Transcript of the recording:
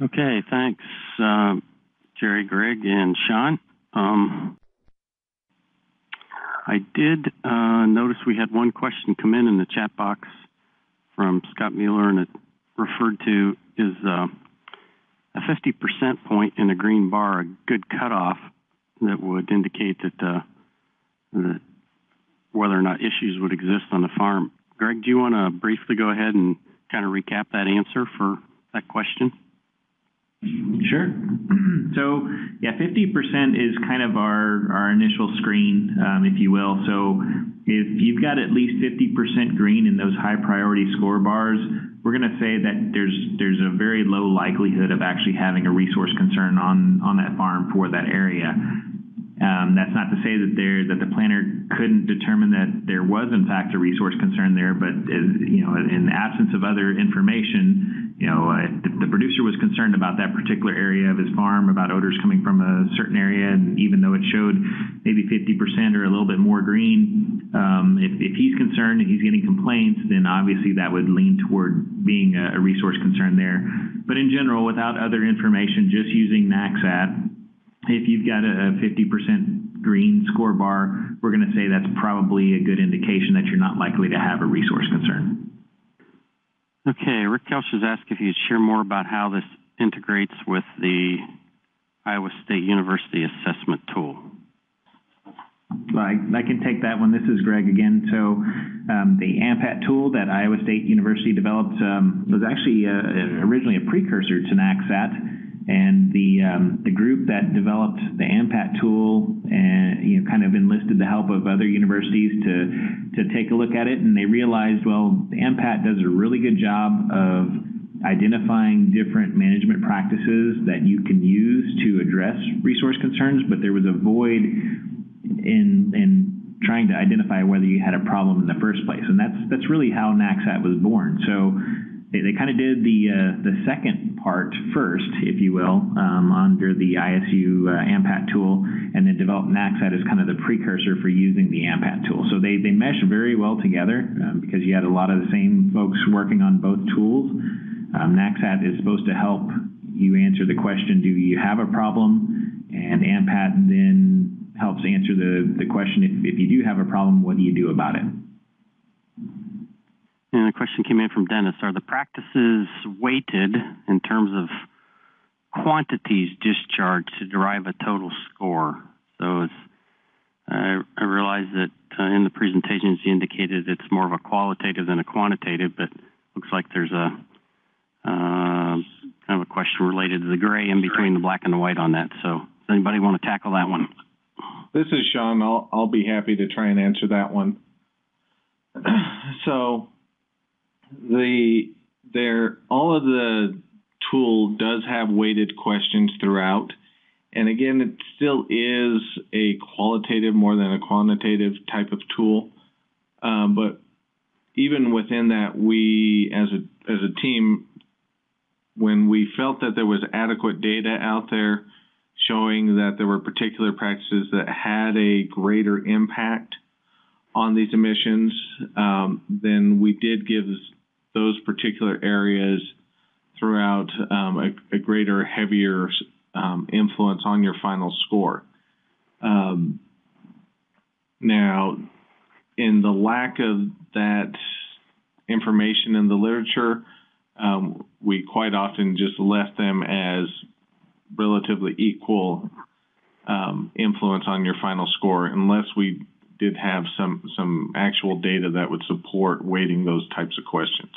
Okay, thanks, uh, Jerry, Greg, and Sean. Um, I did uh, notice we had one question come in in the chat box from Scott Mueller, and it referred to is uh, a 50% point in a green bar a good cutoff that would indicate that, uh, that whether or not issues would exist on the farm. Greg, do you want to briefly go ahead and kind of recap that answer for that question? Sure. so yeah, 50% is kind of our, our initial screen, um, if you will. So if you've got at least 50% green in those high priority score bars, we're going to say that there's there's a very low likelihood of actually having a resource concern on on that farm for that area. Um, that's not to say that there that the planner couldn't determine that there was in fact a resource concern there, but as, you know, in the absence of other information, producer was concerned about that particular area of his farm, about odors coming from a certain area, and even though it showed maybe 50% or a little bit more green, um, if, if, he's concerned and he's getting complaints, then obviously that would lean toward being a, a resource concern there. But in general, without other information, just using NAQSAT, if you've got a 50% green score bar, we're going to say that's probably a good indication that you're not likely to have a resource concern. Okay, Rick Kelch has asked if you'd share more about how this integrates with the Iowa State University assessment tool. I, I can take that one. This is Greg again. So um, the AMPAT tool that Iowa State University developed um, was actually uh, originally a precursor to NAQSAT. And the um, the group that developed the AMPAT tool and you know kind of enlisted the help of other universities to to take a look at it, and they realized well, AMPAT does a really good job of identifying different management practices that you can use to address resource concerns, but there was a void in in trying to identify whether you had a problem in the first place, and that's that's really how NAQSAT was born. So they, they kind of did the uh, the second part first, if you will, um, under the ISU uh, AMPAT tool, and then developed NAQSAT as kind of the precursor for using the AMPAT tool. So they, they mesh very well together um, because you had a lot of the same folks working on both tools. Um, NAQSAT is supposed to help you answer the question, do you have a problem? And AMPAT then helps answer the, the question, if, if you do have a problem, what do you do about it? And a question came in from Dennis. Are the practices weighted in terms of quantities discharged to derive a total score? So it's, uh, I realize that uh, in the presentations you indicated it's more of a qualitative than a quantitative, but looks like there's a uh, kind of a question related to the gray in between the black and the white on that. So does anybody want to tackle that one? This is Sean. I'll, I'll be happy to try and answer that one. so the there all of the tool does have weighted questions throughout. And again, it still is a qualitative more than a quantitative type of tool. Um, but even within that, we as a as a team, when we felt that there was adequate data out there showing that there were particular practices that had a greater impact on these emissions, um, then we did give those particular areas throughout um, a, a, greater, heavier um, influence on your final score. Um, now, in the lack of that information in the literature, um, we quite often just left them as relatively equal um, influence on your final score, unless we did have some some actual data that would support weighting those types of questions.